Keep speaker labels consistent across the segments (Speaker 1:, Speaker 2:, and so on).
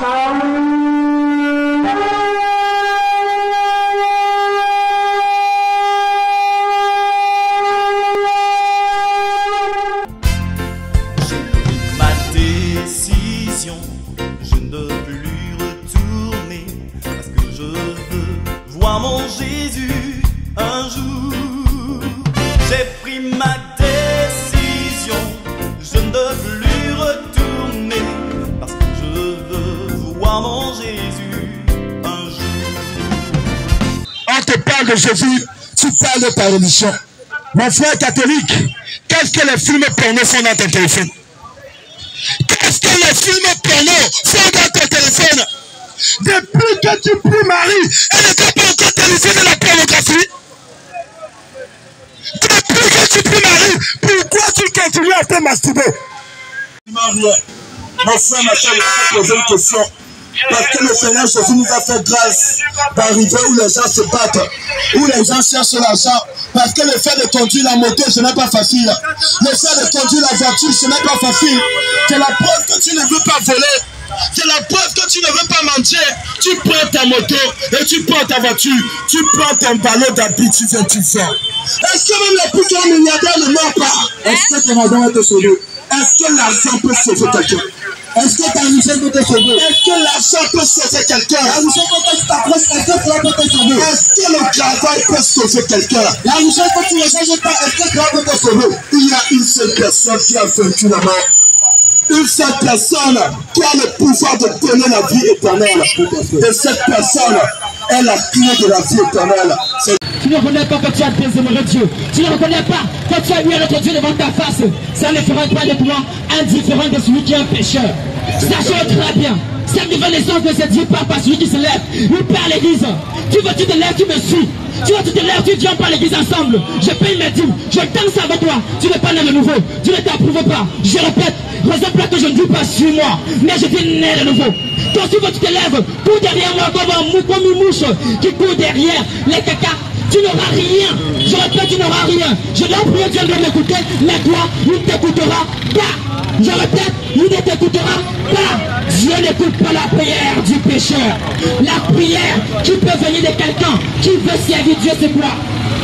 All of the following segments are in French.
Speaker 1: ma Mon
Speaker 2: frère catholique, qu'est-ce que les films porno font dans ton téléphone? Qu'est-ce que les films porno font dans ton téléphone? Depuis que tu pries Marie, elle n'était pas encore téléphone de la pornographie. Depuis que tu pries Marie, pourquoi tu continues à te masturber? Mon frère, ma poser une question. Parce que le Seigneur Jésus nous a fait grâce d'arriver où les gens se battent, où les gens cherchent l'argent. Parce que le fait de conduire la moto, ce n'est pas facile. Le fait de conduire la voiture, ce n'est pas facile. C'est la preuve que tu ne veux pas voler. C'est la preuve que tu ne veux pas mentir. Tu prends ta moto et tu prends ta voiture. Tu prends ton ballon d'habitude et tu fais. Est-ce que même les plus grands milliardaires ne meurent pas? Est-ce que ton argent va te sauver Est-ce que l'argent peut sauver quelqu'un? Est-ce que ta richesse peut te sauver Est-ce que l'argent peut sauver quelqu'un La richesse peut te t'approches, est-ce que cela peut te sauver Est-ce que le travail peut sauver quelqu'un La richesse que tu ne changes pas, est-ce que cela peut te sauver Il y a une seule personne qui a vaincu la mort. Une seule personne qui a le pouvoir de donner la vie éternelle. Et cette personne est la clé de la vie éternelle.
Speaker 3: Tu ne reconnais pas que tu as déshonoré Dieu. Tu ne reconnais pas que tu as mis notre Dieu devant ta face. Ça ne fera pas de toi indifférent de celui qui est un pécheur. Sachez très bien. Cette nouvelle naissance de ce Dieu part par celui qui se lève. Il part à l'église. Tu veux, tu te lèves, tu me suis. Tu vois, tu te lèves, tu viens pas à l'église ensemble. Je paye mes dîmes. Je danse avec toi. Tu n'es pas né de nouveau. Tu ne t'approuves pas. Je répète, raison pour laquelle je ne dis pas sur moi. Mais je dis né de nouveau. Toi, tu veux, tu te lèves. Cours derrière moi comme un mou, comme une mouche qui court derrière les caca. Tu n'auras rien. Je répète, tu n'auras rien. Je dois prier Dieu de m'écouter, mais toi, il ne t'écoutera pas. Je répète, il ne t'écoutera pas. Dieu n'écoute pas la prière du pécheur. La prière qui peut venir de quelqu'un qui veut servir Dieu, c'est quoi?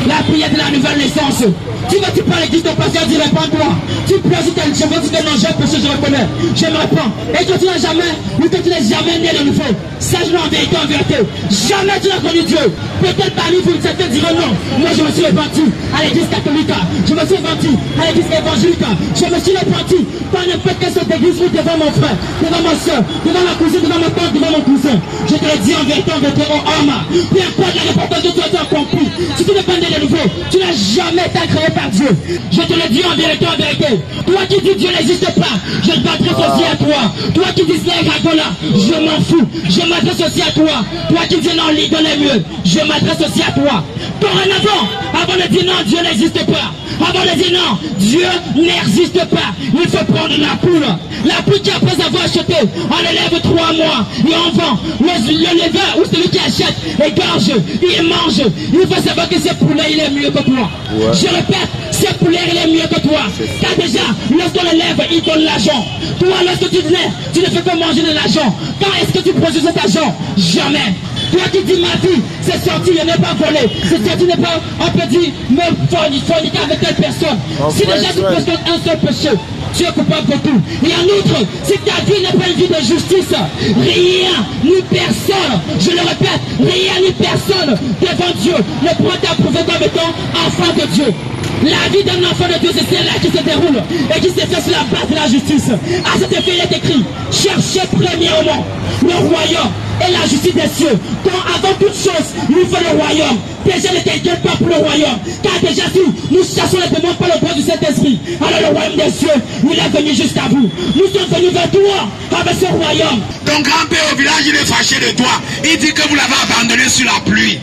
Speaker 3: La prière de la nouvelle naissance. Tu vas tu parles l'église de pasteur, dis réponds-toi. Tu pleures, tu je veux dire non, j'ai péché, je reconnais. Je me réponds. Et que tu n'as jamais, ou que tu n'es jamais né de nouveau. Sache-le en vérité, en vérité. Jamais tu n'as connu Dieu. Peut-être parmi vous, certains diront non. Moi, je me suis repenti à l'église catholique. Je me suis repenti à l'église évangélique. Je me suis repenti dans n'importe quelle sorte d'église ou devant mon frère, devant ma soeur, devant ma cousine, devant ma tante, devant mon cousin. Je te le dis en vérité, en vérité, oh homme. Peu importe la réponse toi, tu as compris. Si tu n'es pas né de nouveau, tu n'as jamais été créé Dieu. Je te le dis en vérité, en vérité. Toi qui dis Dieu n'existe pas, je m'adresse aussi à toi. Toi qui dis les ragola, je m'en fous. Je m'adresse aussi à toi. Toi qui dis non, l'idole est mieux, je m'adresse aussi à toi. Dorénavant, avant de dire non, Dieu n'existe pas. Avant de dire non, Dieu n'existe pas. Il faut prendre la poule. La poule qui après avoir acheté, on élève trois mois et on vend. Le, le leveur ou celui qui achète égorge, il mange. Il faut savoir que ce poulet, il est mieux que toi. Je répète, ce poulet, il est mieux que toi. Car déjà, lorsqu'on l'élève, il donne l'argent. Toi, lorsque tu venais, tu ne fais que manger de l'argent. Quand est-ce que tu produis cet argent? Jamais. Toi qui dis ma vie, c'est sorti, je n'ai pas volé. C'est sorti, n'est pas, on peut dire, me forniquer avec telle personne. si déjà tu poses un seul péché, tu es coupable de tout. Et en outre, si ta vie n'est pas une vie de justice, rien ni personne, je le répète, rien ni personne devant Dieu ne pourra t'approuver comme étant enfant de Dieu. La vie d'un enfant de Dieu, c'est celle-là qui se déroule et qui se fait sur la base de la justice. À cet effet, il est écrit, cherchez premièrement le royaume et la justice des cieux. Donc avant toute chose, il faut le royaume. Déjà ne t'inquiète pas pour le royaume. Car déjà si nous cherchons les démons par le droit du Saint-Esprit, alors le royaume des cieux, il est venu jusqu'à vous. Nous sommes venus vers toi avec ce royaume.
Speaker 2: Ton grand-père au village, il est fâché de toi. Il dit que vous l'avez abandonné sur la pluie.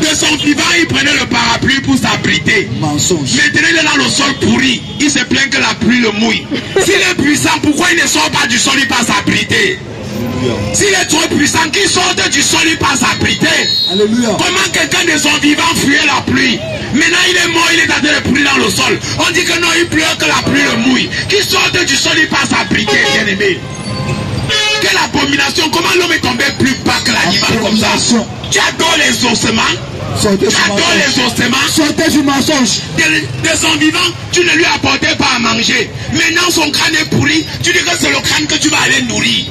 Speaker 2: De son vivant, il prenait le parapluie pour s'abriter.
Speaker 4: Mensonge.
Speaker 2: Maintenant, il est dans le sol pourri. Il se plaint que la pluie le mouille. S'il est puissant, pourquoi il ne sort pas du sol, il passe s'abriter? S'il est trop puissant, qu'il sorte du sol, il passe s'abriter.
Speaker 4: Alléluia.
Speaker 2: Comment quelqu'un de son vivant fuyait la pluie? Maintenant il est mort, il est en train de pourrir dans le sol. On dit que non, il pleure que la pluie le mouille. Qu'il sorte du sol, il passe s'abriter, bien aimé.
Speaker 4: Quelle abomination Comment l'homme est tombé plus bas que l'animal comme ça? Adores les ossements
Speaker 2: Sortez
Speaker 4: adores les ossements
Speaker 2: Sortez du mensonge.
Speaker 4: de, de son vivant, tu ne lui apportais pas à manger. Maintenant, son crâne est pourri. Tu dis que c'est le crâne que tu vas aller nourrir.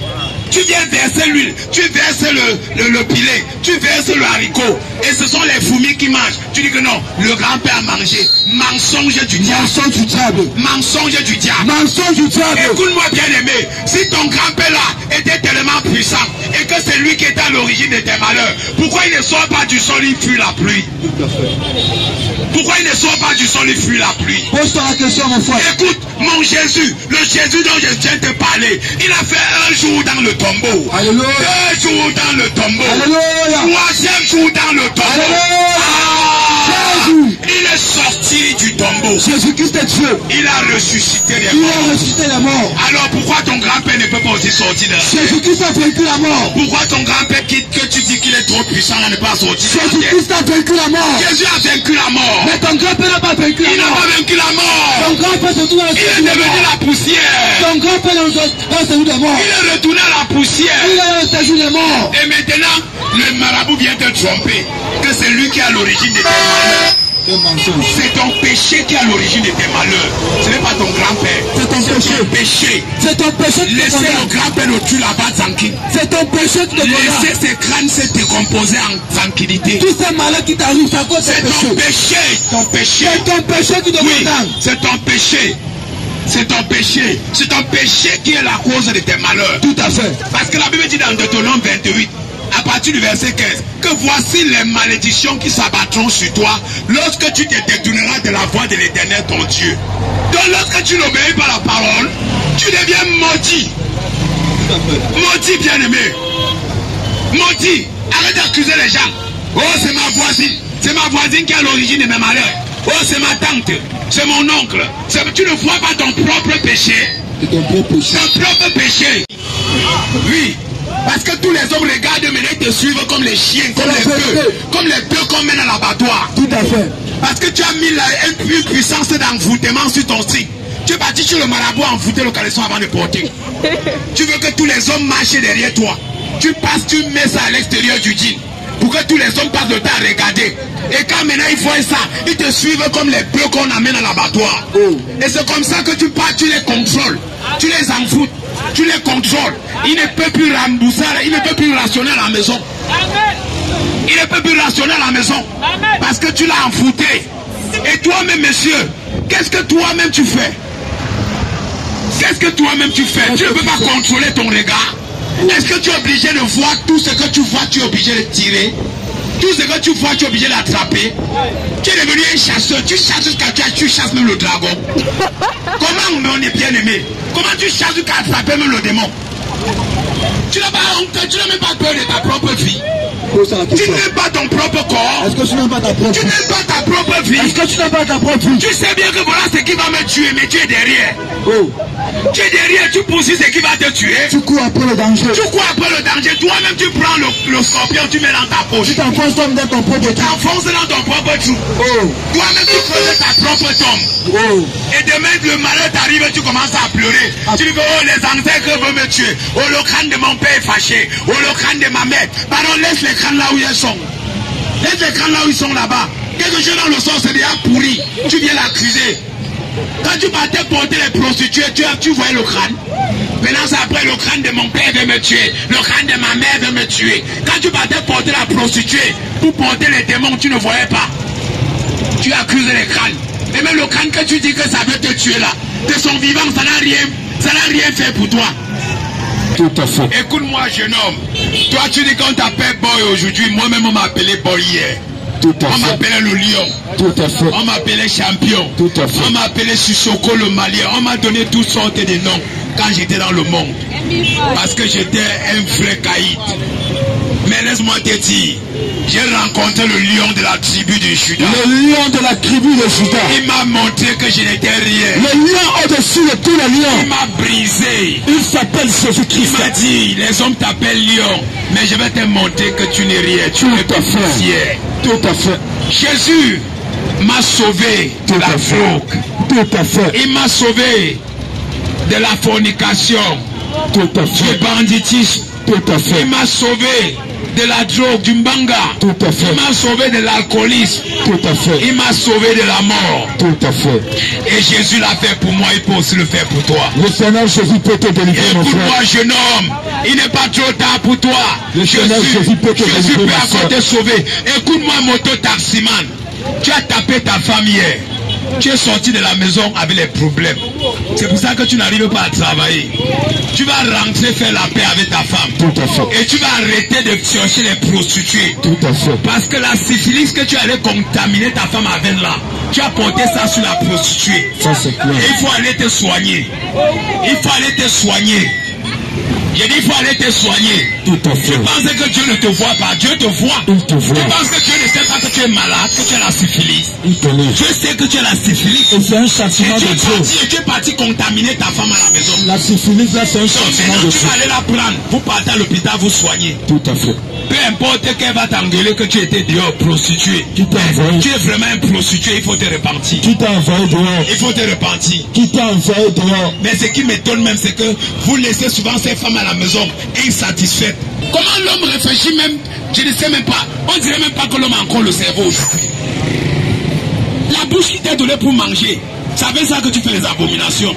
Speaker 4: Tu viens verser l'huile, tu verses le, le, le pilet, tu verses le haricot. Et ce sont les fourmis qui mangent. Tu dis que non, le grand-père a mangé. Mensonge du diable.
Speaker 2: Mensonge du diable.
Speaker 4: Mensonge du diable.
Speaker 2: Mensonge du diable.
Speaker 4: Écoute-moi bien aimé, si ton grand-père là était tellement puissant et que c'est lui qui était à l'origine de tes malheurs, pourquoi il ne sort pas du sol, il fuit la pluie? Pourquoi il ne sort pas du sol, il fuit la pluie?
Speaker 2: Pose-toi la question, mon frère.
Speaker 4: Écoute, mon Jésus, le Jésus dont je viens de te parler, il a fait un jour dans le tombeau,
Speaker 2: Alléluia.
Speaker 4: deux jours dans le tombeau,
Speaker 2: Alléluia.
Speaker 4: troisième jour dans le tombeau.
Speaker 2: Alléluia.
Speaker 4: Sorti du tombeau,
Speaker 2: Jésus-Christ est Dieu.
Speaker 4: il a ressuscité les
Speaker 2: Il
Speaker 4: morts.
Speaker 2: a ressuscité la mort.
Speaker 4: Alors pourquoi ton grand-père ne peut pas aussi sortir de la
Speaker 2: Jésus-Christ a vaincu la mort.
Speaker 4: Pourquoi ton grand-père qui- que tu dis qu'il est trop puissant là, n'est pas sorti de la terre?
Speaker 2: Jésus-Christ a vaincu la mort.
Speaker 4: Jésus a vaincu la mort.
Speaker 2: Mais ton grand-père n'a pas vaincu
Speaker 4: Il
Speaker 2: la
Speaker 4: n'a
Speaker 2: mort.
Speaker 4: pas vaincu la mort.
Speaker 2: Ton grand-père se trouve dans
Speaker 4: Il est devenu la poussière.
Speaker 2: Ton grand-père est dans celui.
Speaker 4: Il est retourné à la poussière.
Speaker 2: Il est dans celui de mort.
Speaker 4: Et maintenant, le marabout vient te tromper. Que c'est lui qui à l'origine de tes malheurs. C'est ton péché qui est à l'origine de tes malheurs. Ce n'est pas ton grand-père.
Speaker 2: C'est ton péché.
Speaker 4: ton péché.
Speaker 2: C'est ton péché qui
Speaker 4: Laissez le grand-père le tuer là-bas tranquille.
Speaker 2: C'est ton péché qui te.
Speaker 4: Laissez ses crânes se décomposer en tranquillité.
Speaker 2: Tous ces malheurs qui t'arrivent, c'est à cause de
Speaker 4: C'est
Speaker 2: ton péché.
Speaker 4: péché. Ton péché.
Speaker 2: C'est ton péché qui te
Speaker 4: Oui, c'est ton péché. C'est ton péché. C'est ton péché qui est la cause de tes malheurs.
Speaker 2: Tout à fait.
Speaker 4: Parce que la Bible dit dans Deutéronome 28, à partir du verset 15, que voici les malédictions qui s'abattront sur toi lorsque tu te détourneras de la voie de l'éternel ton Dieu. Donc lorsque tu n'obéis pas la parole, tu deviens maudit. Maudit bien-aimé. Maudit. Arrête d'accuser les gens. Oh, c'est ma voisine. C'est ma voisine qui est à l'origine de mes malheurs. Oh, c'est ma tante. C'est mon oncle. Tu ne vois pas ton propre péché.
Speaker 2: C'est ton propre péché.
Speaker 4: Ton propre péché. Oui. Parce que tous les hommes regardent maintenant ils te suivent comme les chiens, comme les bœufs, comme les bœufs qu'on mène à l'abattoir.
Speaker 2: Tout à fait.
Speaker 4: Parce que tu as mis la, une, puissance d'envoûtement sur ton string. Tu es parti sur le marabout à envoûter le caleçon avant de porter. tu veux que tous les hommes marchent derrière toi. Tu passes, tu mets ça à l'extérieur du jean. Pour que tous les hommes passent le temps à regarder. Et quand maintenant ils voient ça, ils te suivent comme les bœufs qu'on amène à l'abattoir.
Speaker 2: Oh.
Speaker 4: Et c'est comme ça que tu pars, tu les contrôles. Tu les envoûtes. Tu les contrôles. Il ne peut plus rembourser, il ne peut plus rationner la maison. Il ne peut plus rationner la maison. Parce que tu l'as envoûté. Et toi-même, monsieur, qu'est-ce que toi-même tu fais? Qu'est-ce que toi-même tu fais? Tu ne peux pas contrôler ton regard. Est-ce que tu es obligé de voir tout ce que tu vois, tu es obligé de tirer? Tout ce que tu vois, tu es obligé d'attraper Tu es devenu un chasseur, tu chasses jusqu'à tu, tu chasses même le dragon. Comment on est bien aimé? Comment tu chasses jusqu'à attraper même le démon? Tu n'as pas honte, tu n'as même pas peur de ta propre vie. Tu n'aimes pas ton propre corps.
Speaker 2: Est-ce que tu n'aimes pas ta propre
Speaker 4: Tu
Speaker 2: vie
Speaker 4: n'aimes pas ta propre vie.
Speaker 2: Est-ce que tu n'aimes pas ta propre vie?
Speaker 4: Tu sais bien que voilà ce qui va me tuer, mais tu es derrière.
Speaker 2: Oh.
Speaker 4: Tu es derrière, tu poursuis ce qui va te tuer.
Speaker 2: Tu cours après le danger.
Speaker 4: Tu cours après le danger. Toi-même, tu prends le, le scorpion, tu mets dans ta poche.
Speaker 2: Tu t'enfonces dans ton propre
Speaker 4: Tu
Speaker 2: trou.
Speaker 4: t'enfonces dans ton propre trou.
Speaker 2: Oh.
Speaker 4: Toi-même, tu creuses ta propre tombe.
Speaker 2: Oh.
Speaker 4: Et demain, le malheur t'arrive et tu commences à pleurer.
Speaker 2: Ah.
Speaker 4: Tu dis oh, les ancêtres veulent me tuer. Oh, le crâne de mon père est fâché. Oh, le crâne de ma mère. Pardon, laisse les crânes là où ils sont. Laisse les crânes là où ils sont là-bas. Quelque chose dans le sang, c'est déjà pourri. Tu viens l'accuser. Quand tu partais porter les prostituées, tu, tu voyais le crâne. Maintenant, c'est après le crâne de mon père veut me tuer. Le crâne de ma mère veut me tuer. Quand tu partais porter la prostituée pour porter les démons, tu ne voyais pas. Tu accuses les crânes. Et même le crâne que tu dis que ça veut te tuer là, de son vivant, ça n'a rien, ça n'a rien fait pour toi.
Speaker 2: Tout à fait.
Speaker 4: Écoute-moi, jeune homme. Toi, tu dis qu'on t'appelle boy aujourd'hui. Moi-même, on m'a appelé boy hier.
Speaker 2: Tout à
Speaker 4: On m'appelait le lion.
Speaker 2: Tout à fait.
Speaker 4: On m'appelait champion.
Speaker 2: Tout à fait.
Speaker 4: On m'appelait Sissoko le malien. On m'a donné toutes sortes de noms quand j'étais dans le monde. Parce que j'étais un vrai caïd. Mais laisse-moi te dire, j'ai rencontré le lion de la tribu de Judas.
Speaker 2: Le lion de la tribu de Judas.
Speaker 4: Il m'a montré que je n'étais rien.
Speaker 2: Le lion au-dessus de tous les
Speaker 4: Il
Speaker 2: lions.
Speaker 4: m'a brisé.
Speaker 2: Il s'appelle
Speaker 4: Il
Speaker 2: Jésus-Christ.
Speaker 4: m'a dit, les hommes t'appellent lion, mais je vais te montrer que tu n'es rien. Tu es
Speaker 2: fait.
Speaker 4: poussière.
Speaker 2: Tout à fait.
Speaker 4: Jésus m'a sauvé de
Speaker 2: Tout
Speaker 4: la
Speaker 2: à fait.
Speaker 4: drogue.
Speaker 2: Tout à fait.
Speaker 4: Il m'a sauvé de la fornication.
Speaker 2: Tout à
Speaker 4: du
Speaker 2: fait.
Speaker 4: banditisme.
Speaker 2: Tout à fait.
Speaker 4: Il m'a sauvé de la drogue, du mbanga.
Speaker 2: Tout à fait.
Speaker 4: Il m'a sauvé de l'alcoolisme.
Speaker 2: Tout à fait.
Speaker 4: Il m'a sauvé de la mort.
Speaker 2: Tout à fait.
Speaker 4: Et Jésus l'a fait pour moi, il peut aussi le faire pour toi.
Speaker 2: Le Seigneur Jésus peut te délivrer, mon
Speaker 4: Écoute-moi,
Speaker 2: frère.
Speaker 4: jeune homme, il n'est pas trop tard pour toi.
Speaker 2: Le
Speaker 4: Jésus,
Speaker 2: Seigneur Jésus peut te
Speaker 4: Jésus
Speaker 2: délivrer,
Speaker 4: peut encore te sauver. Écoute-moi, moto taximan. Tu as tapé ta femme hier. Tu es sorti de la maison avec les problèmes. C'est pour ça que tu n'arrives pas à travailler. Tu vas rentrer faire la paix avec ta femme.
Speaker 2: Tout à fait.
Speaker 4: Et tu vas arrêter de chercher les prostituées.
Speaker 2: Tout à fait.
Speaker 4: Parce que la syphilis que tu allais contaminer ta femme avec là, tu as porté ça sur la prostituée.
Speaker 2: Ça, c'est clair.
Speaker 4: Et il faut aller te soigner. Il faut aller te soigner. J'ai dit il faut aller te soigner.
Speaker 2: Tout à
Speaker 4: Tu
Speaker 2: fait.
Speaker 4: penses que Dieu ne te voit pas. Dieu te voit.
Speaker 2: Il te
Speaker 4: Tu
Speaker 2: voit.
Speaker 4: penses que Dieu ne sait tu es malade, que tu as la syphilis. Dieu sait que tu as la syphilis.
Speaker 2: Et c'est un châtiment
Speaker 4: tu
Speaker 2: de Dieu.
Speaker 4: tu es parti contaminer ta femme à la maison.
Speaker 2: La syphilis, là, c'est un châtiment
Speaker 4: tu vas aller la prendre. Vous partez à l'hôpital, vous soignez.
Speaker 2: Tout à fait.
Speaker 4: Peu importe qu'elle va t'engueuler que tu étais dehors prostituée.
Speaker 2: Qui t'a envoyé
Speaker 4: Tu es vraiment un prostitué, il faut te repentir.
Speaker 2: Qui t'a envoyé dehors?
Speaker 4: Il faut te repentir.
Speaker 2: Qui t'a envoyé dehors?
Speaker 4: Mais ce qui m'étonne même, c'est que vous laissez souvent ces femmes à la maison insatisfaites. Comment l'homme réfléchit même Je ne sais même pas. On dirait même pas que l'homme a encore le cerveau. La bouche qui t'est donnée pour manger, c'est avec ça que tu fais les abominations.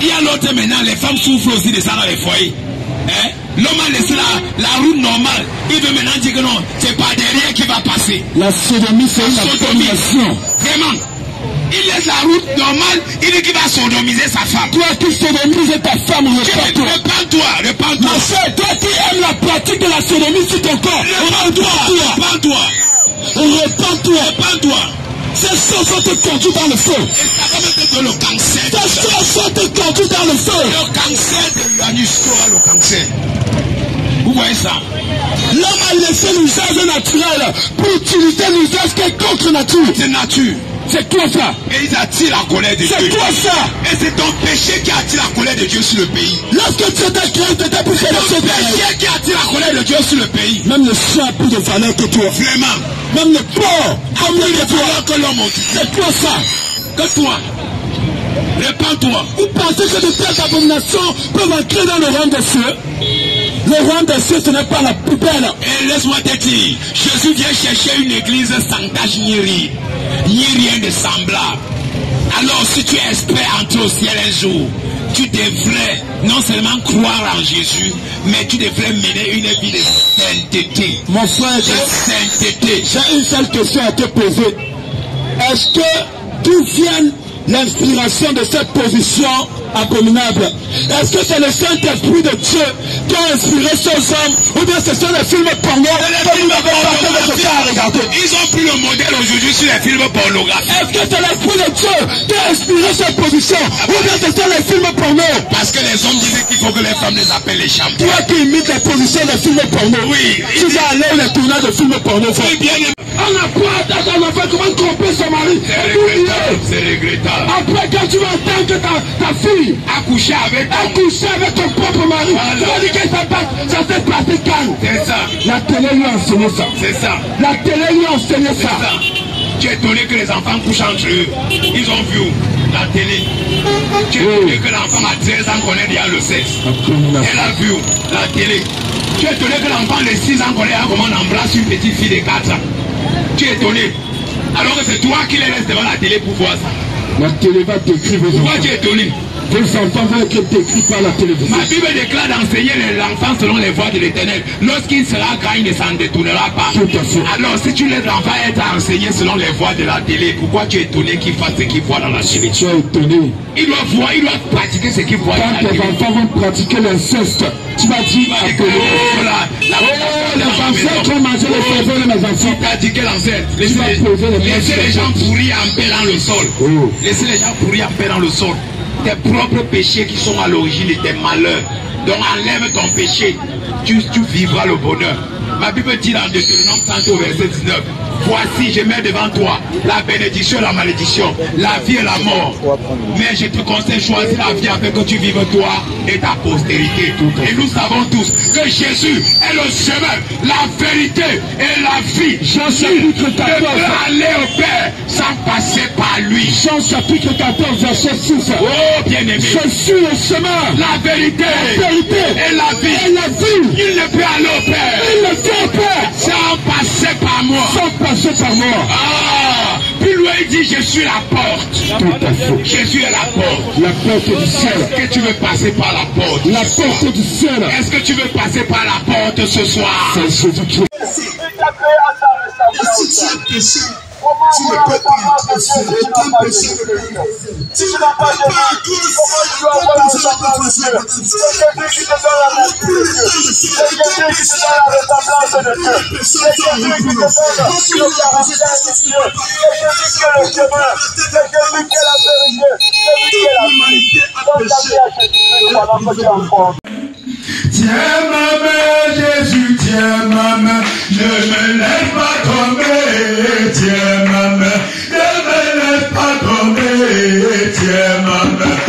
Speaker 4: Il y a l'autre maintenant, les femmes souffrent aussi de ça dans les foyers. Hein? L'homme a laissé la, la route normale. Il veut maintenant dire que non, c'est pas derrière qui va passer.
Speaker 2: La sodomie, c'est une
Speaker 4: Sodomie.
Speaker 2: abomination.
Speaker 4: Vraiment. Il laisse la route normale, il dit qu'il va sodomiser sa femme.
Speaker 2: Toi qui sodomises ta femme, répands-toi. Ma soeur, toi qui aimes la pratique de la sodomie sur ton corps,
Speaker 4: Répands-toi.
Speaker 2: répands-toi.
Speaker 4: Répands-toi.
Speaker 2: Répands-toi. Ces choses sont te conduire dans le feu.
Speaker 4: Le cancer.
Speaker 2: Ces choses sont te conduire dans le feu.
Speaker 4: Le cancer de l'anus sera le cancer. Ça
Speaker 2: L'homme a laissé l'usage naturel pour utiliser l'usage qui est contre nature.
Speaker 4: C'est nature.
Speaker 2: C'est quoi ça
Speaker 4: Et ils attirent la colère de Dieu.
Speaker 2: C'est quoi ça
Speaker 4: Et c'est ton péché qui attire la colère de Dieu sur le pays.
Speaker 2: Lorsque tu étais créé, tu étais pour faire
Speaker 4: ton péché qui attire la colère de Dieu sur le pays.
Speaker 2: Même le chien a plus de valeur que toi.
Speaker 4: Vraiment.
Speaker 2: Même le porc a plus de valeur.
Speaker 4: Que l'homme.
Speaker 2: C'est quoi ça
Speaker 4: Que toi. Répands-toi.
Speaker 2: Vous pensez que de telles abominations peuvent entrer dans le rang des cieux? Le rang des cieux, ce n'est pas la poubelle.
Speaker 4: Et laisse-moi te dire, Jésus vient chercher une église sans tâche ni rire, ni rien de semblable. Alors si tu es espère entrer au ciel un jour, tu devrais non seulement croire en Jésus, mais tu devrais mener une vie de sainteté.
Speaker 2: Mon frère,
Speaker 4: De
Speaker 2: j'ai
Speaker 4: sainteté.
Speaker 2: j'ai une seule question à te poser. Est-ce que d'où vient l'inspiration de cette position abominable Est-ce que c'est le Saint-Esprit de Dieu qui a inspiré ces hommes ou bien ce sont les films porno? Que vous avez regarder
Speaker 4: Ils ont pris le modèle aujourd'hui sur les films pornographiques.
Speaker 2: Est-ce que c'est l'Esprit de Dieu qui a inspiré cette position ou bien ce sont les films porno?
Speaker 4: Parce que les hommes disaient qu'il faut que les femmes les appellent les champions.
Speaker 2: Toi qui imites les positions des films porno,
Speaker 4: Oui.
Speaker 2: tu vas aller les tournages de films porno frère.
Speaker 4: Oui, bien
Speaker 2: à ton enfant comment tromper son mari.
Speaker 4: C'est regrettable. C'est regrettable.
Speaker 2: Après, quand tu vas entendre que ta, ta fille
Speaker 4: Accoucher avec
Speaker 2: a couché avec ton propre mari, tu vas dire que ça, passe, ça s'est passé calme.
Speaker 4: C'est ça.
Speaker 2: La télé lui a enseigné ça.
Speaker 4: C'est ça.
Speaker 2: La télé lui a enseigné ça.
Speaker 4: ça. Tu es étonné que les enfants couchent entre eux. Ils ont vu la télé. Tu es étonné que l'enfant a 13 ans connaît déjà le sexe. Elle a vu la télé. Tu es étonné que l'enfant de 6 ans connaît comment on embrasse une petite fille de 4 ans. Tu es étonné. Alors que c'est toi qui les laisses devant la télé pour voir ça.
Speaker 2: La télé va décrire vos
Speaker 4: Pourquoi
Speaker 2: enfants.
Speaker 4: tu es étonné?
Speaker 2: Enfants être décrits par la télévision.
Speaker 4: Ma Bible déclare d'enseigner l'enfant selon les voies de l'éternel. Lorsqu'il sera grand, il ne s'en détournera pas.
Speaker 2: Tout à fait.
Speaker 4: Alors, si tu laisses l'enfant être enseigné selon les voies de la télé, pourquoi tu es étonné qu'il fasse ce qu'il voit dans la télé
Speaker 2: Tu es étonné.
Speaker 4: Il doit voir, il doit pratiquer ce qu'il voit dans
Speaker 2: Quand
Speaker 4: la
Speaker 2: tes
Speaker 4: télé.
Speaker 2: enfants vont pratiquer l'inceste, tu vas dire à
Speaker 4: Oh,
Speaker 2: télé.
Speaker 4: là, la-
Speaker 2: Oh, les enfants qui ont mangé le cerveau de mes enfants.
Speaker 4: T'as dit quel ancêtre
Speaker 2: Tu vas
Speaker 4: Laissez,
Speaker 2: les
Speaker 4: les gens
Speaker 2: la
Speaker 4: pourris en paix dans le sol.
Speaker 2: Oh.
Speaker 4: Laissez les gens pourris en paix dans le sol. Tes propres péchés qui sont à l'origine de tes malheurs. Donc enlève ton péché. Tu, tu vivras le bonheur. Ma Bible dit dans Deutéronome 30 au verset 19. Voici, je mets devant toi la bénédiction et la malédiction, la vie et la mort. Mais je te conseille, choisis la vie afin que tu vives toi et ta postérité. Et nous savons tous que Jésus est le chemin, la vérité et la vie.
Speaker 2: Jean chapitre 14.
Speaker 4: aller au Père sans passer par lui.
Speaker 2: Jean chapitre 14, verset 6.
Speaker 4: Oh, bien-aimé.
Speaker 2: Je suis le chemin,
Speaker 4: la vérité,
Speaker 2: la vérité
Speaker 4: et la vie.
Speaker 2: Et la vie.
Speaker 4: Il ne peut aller au Père.
Speaker 2: Il ne peut au Père.
Speaker 4: Sans passer par moi.
Speaker 2: Sans passé par moi.
Speaker 4: Ah, puis lui il dit je suis la porte.
Speaker 2: Tout à fait.
Speaker 4: Jésus est la porte.
Speaker 2: La porte du ciel.
Speaker 4: Est-ce que tu veux passer par la porte
Speaker 2: La porte du ciel.
Speaker 4: Est-ce que tu veux passer par la porte ce soir?
Speaker 2: C'est Jésus-Christ.
Speaker 5: Si tu as péché, tu ne peux pas inclusion, aucun péché ne peut Tu
Speaker 4: ne peux pas inclusion, aucun péché. Ne peut Tu ne peux pas Tiens ma main, Jésus, tiens ma main. Je me laisse pas tomber, tiens ma main. Je me laisse pas tomber, tiens ma main.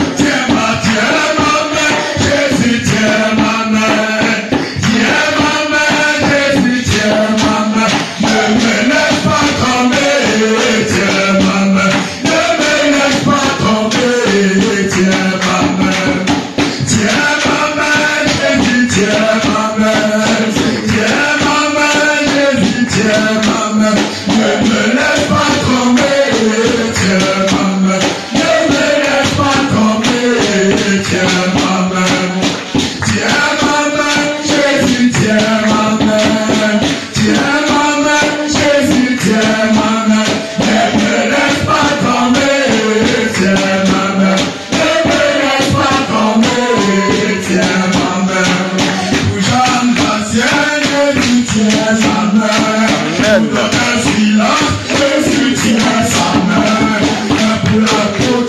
Speaker 4: Black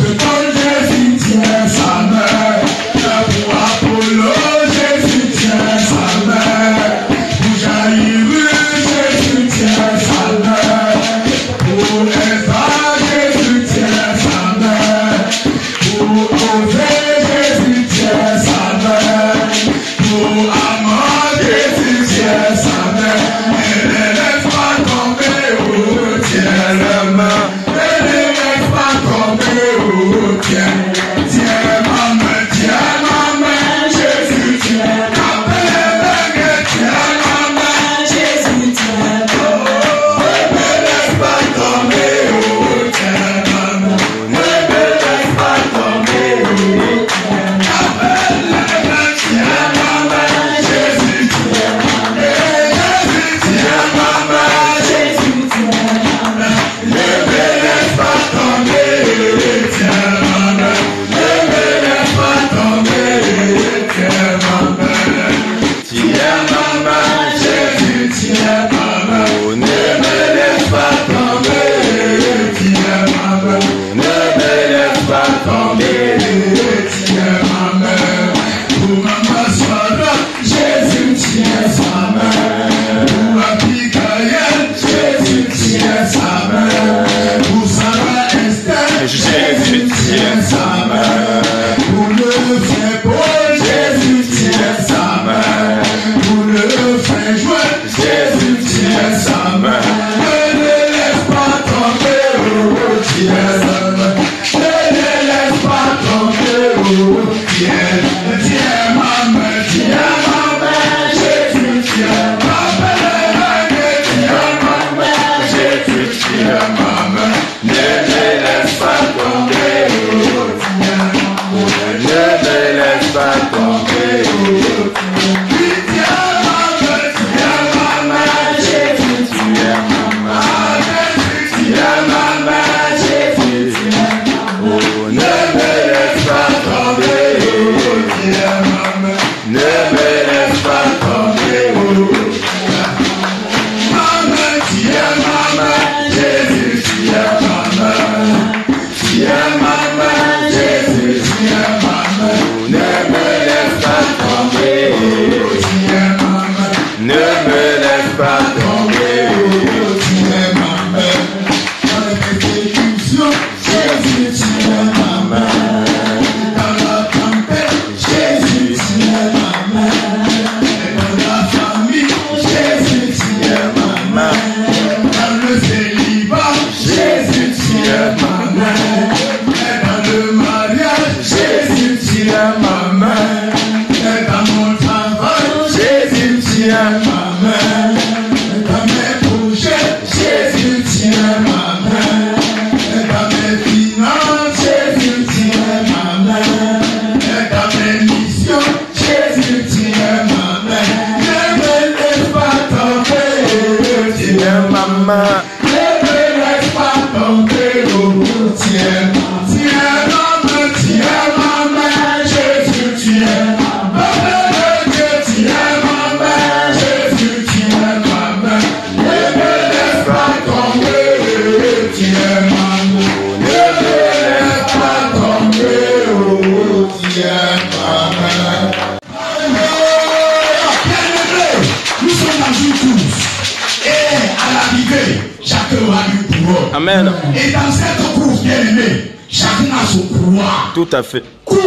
Speaker 6: Amen.
Speaker 4: Et dans cette course, bien aimé, chacun a son pouvoir.
Speaker 6: Tout à fait.
Speaker 4: Cours.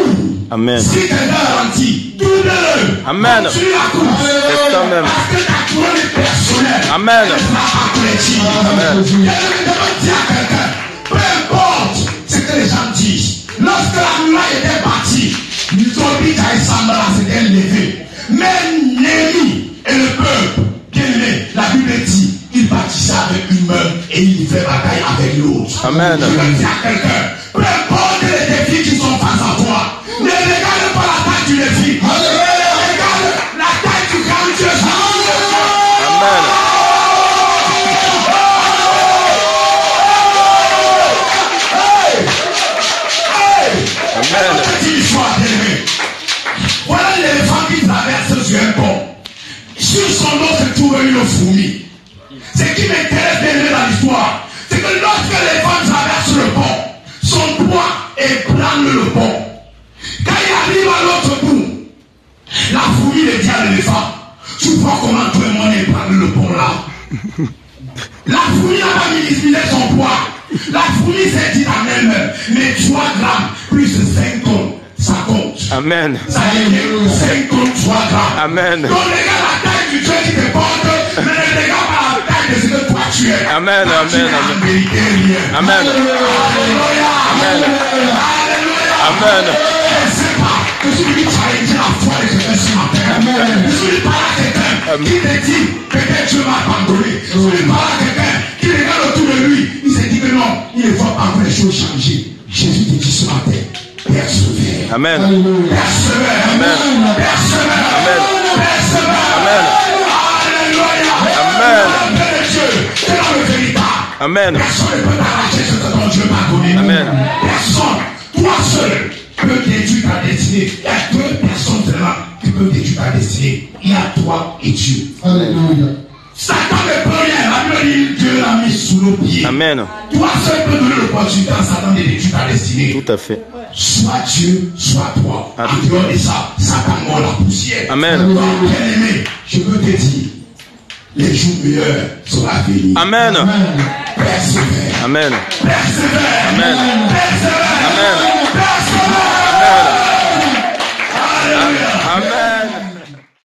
Speaker 6: Amen.
Speaker 4: Si t'es garanti, double-le.
Speaker 6: Amen.
Speaker 4: Sur la course.
Speaker 6: C'est ça même.
Speaker 4: Parce que ta couronne est personnelle.
Speaker 6: Amen.
Speaker 4: Elle.
Speaker 6: Amen.
Speaker 4: Je dire à quelqu'un, peu importe ce que les gens disent, lorsque la muraille était bâtie, Tobit a Sambra s'était levé. Même Némi et le peuple, bien aimé, la Bible dit, il bâtissait avec une main et il fait bataille l'autre.
Speaker 6: Amen.
Speaker 4: Dire à quelqu'un, peu importe les défis qui sont face à toi, ne regarde pas la taille du défi. Regarde la taille du grand Dieu.
Speaker 6: Amen. Amen.
Speaker 4: Histoire, bien aimé. Voilà l'éléphant qui traverse sur un pont. Sur son dos se trouve une fourmi. Ce qui m'intéresse bien dans l'histoire, le pont. Quand il arrive à l'autre bout, la fourmi le dit à l'éléphant, tu vois comment toi et moi on le pont là La fourmi n'a pas minimisé son poids. La fourmi s'est dit en elle-même, mais 3 grammes plus 5 tonnes, ça compte.
Speaker 6: Amen.
Speaker 4: Ça y est, 5 tonnes, 3 grammes.
Speaker 6: Amen.
Speaker 4: Donc regarde la taille du Dieu qui te porte, mais ne regarde pas la taille de ce que toi tu es.
Speaker 6: Amen,
Speaker 4: tu
Speaker 6: amen, amen. Amen.
Speaker 4: Alléluia.
Speaker 6: Amen. Amen.
Speaker 4: Pas que celui qui challenge la foi de quelqu'un ce matin. Je suis pas à quelqu'un qui te dit peut-être Dieu m'a abandonné. Je suis pas à quelqu'un qui regarde autour de lui. Il se dit que non, il ne voit pas encore les choses changer. Jésus te dit ce matin, persévère.
Speaker 6: Amen.
Speaker 4: Persévère.
Speaker 6: Amen.
Speaker 4: Persévère.
Speaker 6: Amen.
Speaker 4: Persévère.
Speaker 6: Amen.
Speaker 4: Alléluia.
Speaker 6: Amen.
Speaker 4: Appelle Dieu. C'est dans le véritable.
Speaker 6: Amen.
Speaker 4: Personne ne peut t'arracher ce que ton Dieu m'a donné.
Speaker 6: Amen.
Speaker 4: Personne. Toi seul peux détruire ta destinée. Il y a deux personnes seulement qui peuvent détruire ta destinée. Il y a toi et Dieu.
Speaker 2: Alléluia.
Speaker 4: Satan ne peut rien. La Bible dit Dieu l'a mis sous nos pieds.
Speaker 6: Amen.
Speaker 4: Toi seul peux donner l'opportunité à Satan de détruire ta destinée.
Speaker 6: Tout à fait.
Speaker 4: Soit Dieu, soit toi.
Speaker 6: Amen.
Speaker 4: En dehors de ça, Satan mord la poussière.
Speaker 6: Amen.
Speaker 4: Donc, bien aimé, je veux te dire, les jours meilleurs sont à venir.
Speaker 6: Amen.
Speaker 4: Persévère.
Speaker 6: Amen.
Speaker 4: Persévère.
Speaker 6: Amen.
Speaker 4: Persévère. Blasphemous!